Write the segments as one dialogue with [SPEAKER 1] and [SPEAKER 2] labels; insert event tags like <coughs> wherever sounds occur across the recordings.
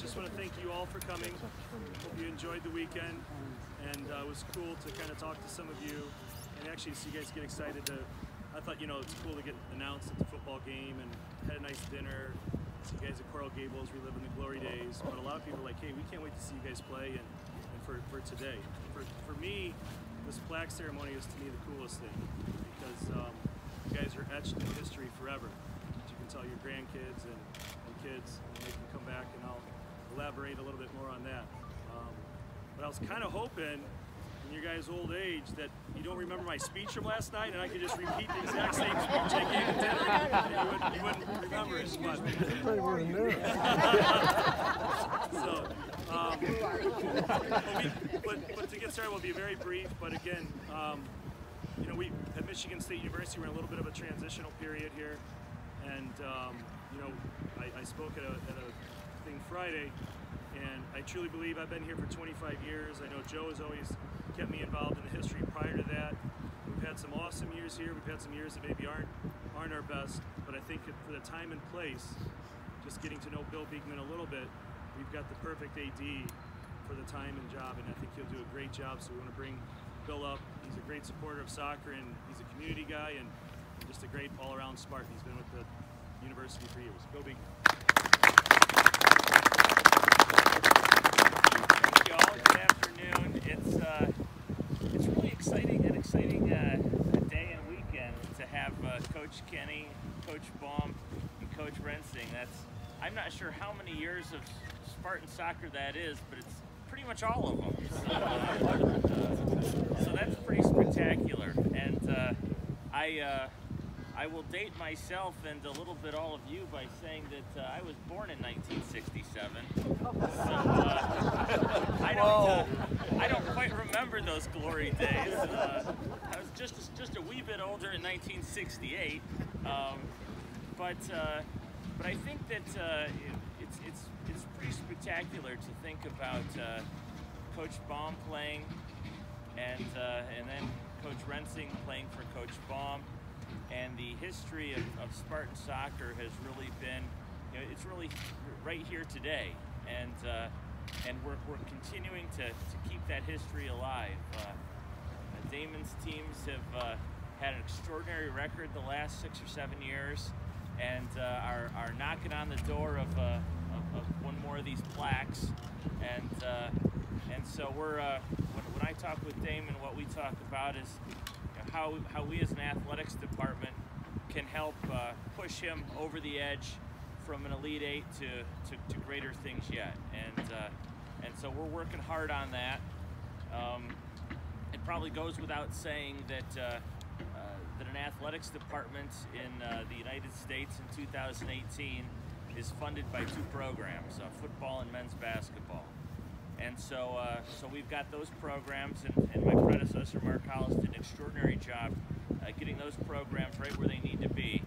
[SPEAKER 1] just want to thank you all for coming. Hope you enjoyed the weekend, and uh, it was cool to kind of talk to some of you, and actually see you guys get excited to. I thought you know it's cool to get announced at the football game and had a nice dinner. See you guys at Coral Gables reliving the glory days. But a lot of people are like, hey, we can't wait to see you guys play and, and for, for today. For, for me, this plaque ceremony is to me the coolest thing because um, you guys are etched in history forever. You can tell your grandkids and, and kids, and they can come back and I'll elaborate a little bit more on that. Um, but I was kind of hoping in your guys' old age that you don't remember my speech from last night and I could just repeat the exact same speech I gave at dinner you wouldn't, you wouldn't remember it. But, <laughs> <laughs> so, um, but, we, but, but to get started, we'll be very brief. But again, um, you know, we at Michigan State University, we're in a little bit of a transitional period here, and um, you know, I, I spoke at a, at a Friday, and I truly believe I've been here for 25 years. I know Joe has always kept me involved in the history prior to that. We've had some awesome years here. We've had some years that maybe aren't aren't our best, but I think for the time and place, just getting to know Bill Beekman a little bit, we've got the perfect AD for the time and job, and I think he'll do a great job. So we want to bring Bill up. He's a great supporter of soccer, and he's a community guy, and just a great all-around Spartan. He's been with the university for years. Bill Beekman.
[SPEAKER 2] Thank you all. Good afternoon. It's uh, it's really exciting, an exciting uh, day and weekend to have uh, Coach Kenney, Coach Baum, and Coach Rensing. That's I'm not sure how many years of Spartan soccer that is, but it's pretty much all of them. So, uh, so that's pretty spectacular. And uh, I. I will date myself and a little bit all of you by saying that uh, I was born in 1967. <laughs> So uh, <laughs> I don't, uh, I don't quite remember those glory days. Uh, I was just just a wee bit older in 1968, um, but uh, but I think that uh, it's it's it's pretty spectacular to think about Coach Baum playing and and then Coach Rensing playing for Coach Baum history of, of, Spartan soccer has really been, you know, it's really right here today, and uh, and we're, we're continuing to, to keep that history alive. Uh, Damon's teams have uh, had an extraordinary record the last six or seven years, and uh, are, are knocking on the door of, uh, of, of, one more of these plaques, and uh, and so we're when, when I talk with Damon, what we talk about is how, how we as an athletics department can help uh, push him over the edge from an Elite Eight to, to, to greater things yet. And, uh, and so we're working hard on that. Um, it probably goes without saying that, uh, uh that an athletics department in uh, the United States in 2018 is funded by two programs, football and men's basketball. And so, uh, so we've got those programs, and, and, my predecessor, Mark Hollis, did an extraordinary job uh, getting those programs right where they need to be.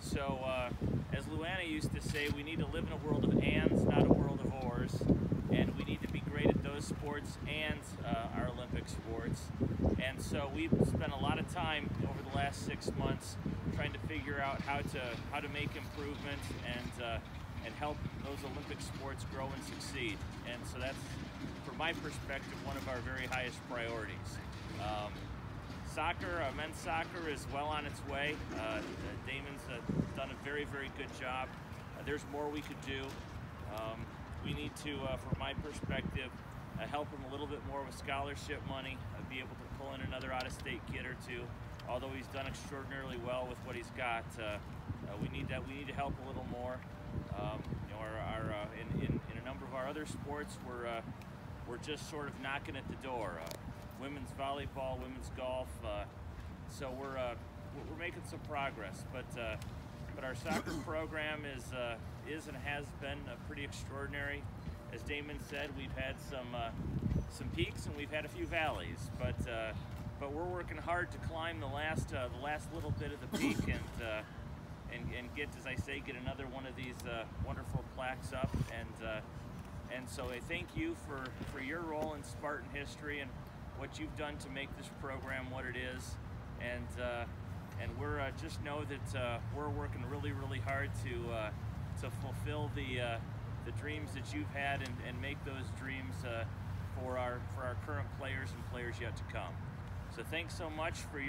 [SPEAKER 2] So, uh, as Lou Anna used to say, we need to live in a world of ands, not a world of ors, and we need to be great at those sports and uh, our Olympic sports. And so we've spent a lot of time over the last six months trying to figure out how to how to make improvements and uh, and help those Olympic sports grow and succeed. And so that's, from my perspective, one of our very highest priorities. Soccer, uh, men's soccer is well on its way. Uh, Damon's uh, done a very, very good job. Uh, there's more we could do. Um, we need to, uh, from my perspective, uh, help him a little bit more with scholarship money, be able to pull in another out-of-state kid or two. Although he's done extraordinarily well with what he's got, we need that. We need to help a little more. Um, you know, our, our uh, in, in, in, a number of our other sports, we're, uh, we're just sort of knocking at the door. Uh, women's volleyball, women's golf. Uh, so we're, uh, we're making some progress. But, uh, but our soccer <coughs> program is, is and has been pretty extraordinary. As Damon said, we've had some, some peaks and we've had a few valleys. But, but we're working hard to climb the last, the last little bit of the peak. <coughs> and and, and get, as I say, get another one of these uh, wonderful plaques up. And uh, and so I thank you for, for your role in Spartan history and what you've done to make this program what it is. And uh, and we're uh, just know that uh, we're working really, really hard to uh, to fulfill the the dreams that you've had and, and make those dreams uh, for our for our current players and players yet to come. So thanks so much for your